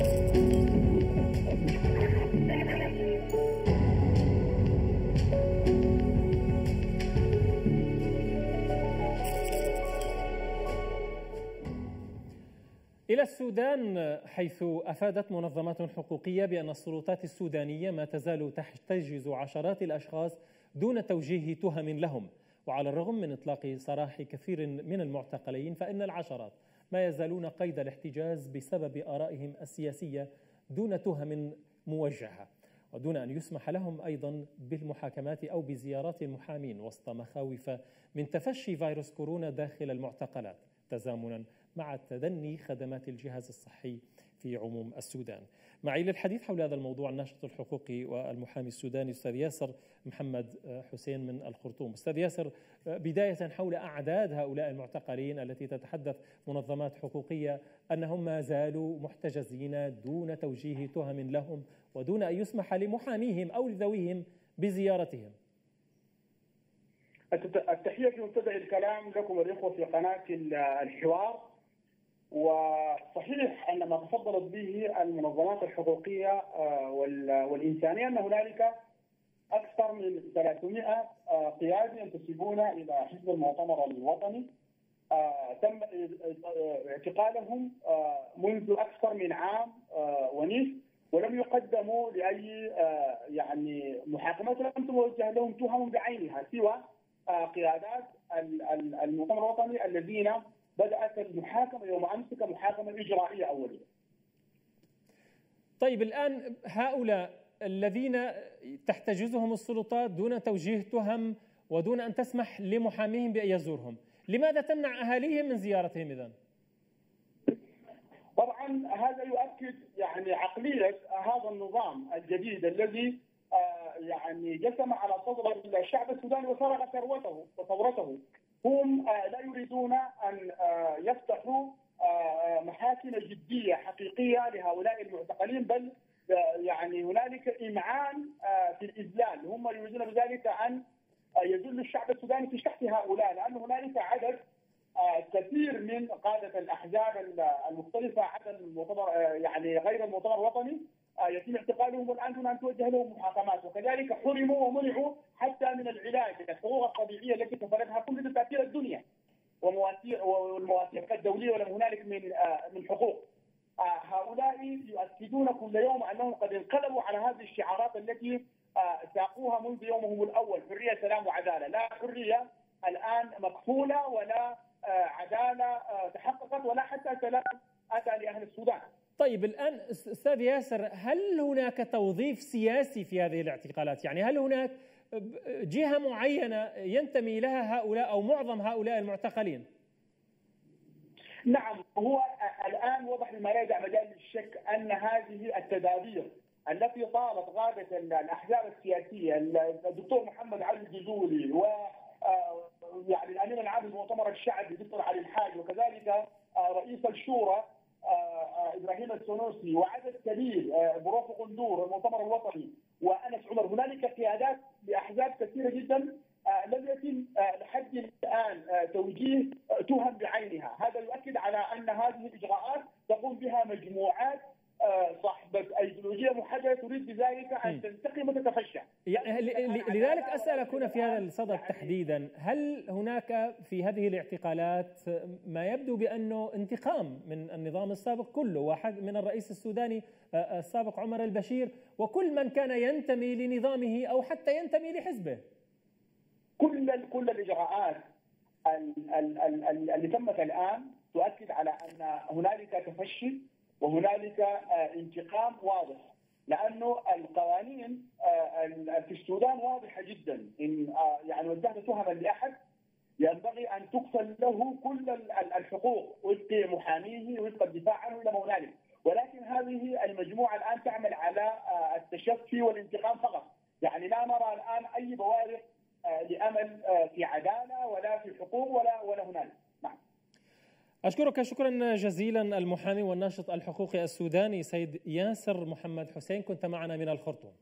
إلى السودان حيث أفادت منظمات حقوقية بأن السلطات السودانية ما تزال تحتجز عشرات الأشخاص دون توجيه تهم لهم. وعلى الرغم من إطلاق سراح كثير من المعتقلين فإن العشرات ما يزالون قيد الاحتجاز بسبب آرائهم السياسية دون تهم موجهة ودون أن يسمح لهم أيضا بالمحاكمات أو بزيارات المحامين وسط مخاوف من تفشي فيروس كورونا داخل المعتقلات تزامنا مع تدني خدمات الجهاز الصحي في عموم السودان. معي للحديث حول هذا الموضوع الناشط الحقوقي والمحامي السوداني أستاذ ياسر محمد حسين من الخرطوم. أستاذ ياسر بداية حول أعداد هؤلاء المعتقلين التي تتحدث منظمات حقوقية أنهم ما زالوا محتجزين دون توجيه تهم لهم ودون أن يسمح لمحاميهم أو لذويهم بزيارتهم. التحية في مبتدأ الكلام لكم الإخوة في قناة الحوار. وصحيح أن ما تفضلت به المنظمات الحقوقية آه، والإنسانية أن هنالك أكثر من 300 آه، قيادي ينتسبون إلى حزب المؤتمر الوطني آه، تم اعتقالهم منذ أكثر من عام ونصف ولم يقدموا لأي يعني محاكمات لم توجه لهم تهم بعينها سوى قيادات المؤتمر الوطني الذين بدأت المحاكمة يوم أمس كمحاكمة إجرائية اوليه. طيب الآن هؤلاء الذين تحتجزهم السلطات دون توجيه تهم ودون أن تسمح لمحاميهم بأن يزورهم، لماذا تمنع أهاليهم من زيارتهم اذا؟ طبعا هذا يؤكد يعني عقلية هذا النظام الجديد الذي آه، يعني جسم على صدر الشعب السوداني وسرق ثروته وثورته هم آه، لا يريدون أن آه، يفتحوا آه، محاكم جدية حقيقية لهؤلاء المعتقلين بل يعني هنالك إمعان في الإذلال. هم يريدون بذلك أن يذل الشعب السوداني في شحذ هؤلاء لأن هنالك عدد كثير من قادة الأحزاب المختلفة عدد المؤتمر يعني غير المؤتمر الوطني يتم اعتقالهم والآن دون ان توجه لهم محاكمات وكذلك حرموا ومنعوا حتى من العلاج الحقوق الطبيعية التي كفلتها كل دساتير الدنيا والمواثيق الدوليه ولم هنالك من آه، من حقوق. آه، هؤلاء يؤكدون كل يوم أنهم قد انقلبوا على هذه الشعارات التي آه، ساقوها منذ يومهم الأول. حرية سلام وعدالة. لا حرية الآن مكفولة ولا عدالة تحققت ولا حتى سلام أتى لأهل السودان. طيب الآن أستاذ ياسر هل هناك توظيف سياسي في هذه الاعتقالات؟ يعني هل هناك جهة معينة ينتمي لها هؤلاء أو معظم هؤلاء المعتقلين؟ نعم هو الآن وضح يدع مجال للشك أن هذه التدابير التي طالت غابة الأحزاب السياسية الدكتور محمد علي الجزولي و آه، يعني الأمين العام للمؤتمر الشعبي الدكتور علي الحاج وكذلك آه، رئيس الشورى إبراهيم السنوسي وعدد كبير بروف قندور المؤتمر الوطني وأنس عمر. هنالك قيادات لأحزاب كثيرة جدا آه، لم يتم آه، لحد الآن آه، توجيه تهم بعينها، هذا يؤكد على أن هذه الإجراءات هنا في هذا الصدد تحديدا، هل هناك في هذه الاعتقالات ما يبدو بأنه انتقام من النظام السابق كله، واحد من الرئيس السوداني السابق عمر البشير وكل من كان ينتمي لنظامه أو حتى ينتمي لحزبه؟ كل كل الإجراءات اللي تمت الآن تؤكد على أن هنالك تفشي وهنالك آه، انتقام واضح لأنه القوانين آه، في السودان واضحة جدا. إن آه، يعني وجهت تهما لأحد ينبغي أن تقتل له كل الحقوق وفق محاميه وفق الدفاع عنه إلى ما هنالك ولكن هذه المجموعة الآن تعمل على التشفي والانتقام فقط. يعني لا نرى الآن أي بوارق لأمل في عدالة ولا في حقوق ولا ولا هنالك أشكرك شكرا جزيلا المحامي والناشط الحقوقي السوداني سيد ياسر محمد حسين كنت معنا من الخرطوم.